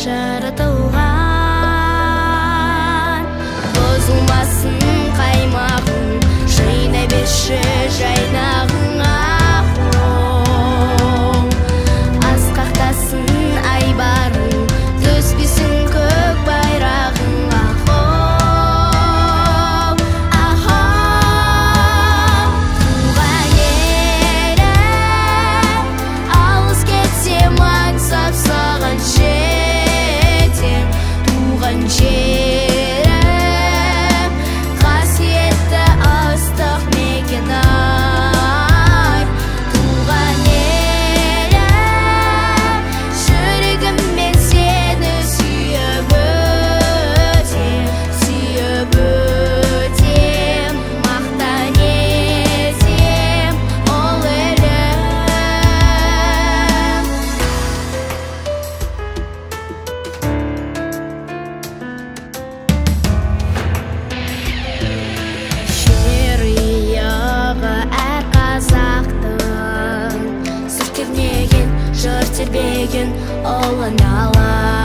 жаратылған бұзылмасын ұлын ала құт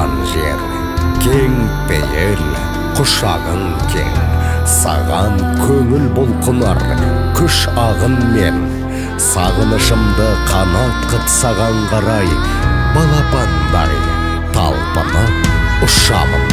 туған жер кең пейіл құшағың кең саған көңіл бұлқынар күш ағынмен сағынышымды қанат қып саған қарай балапандай талпынып ұшамын мен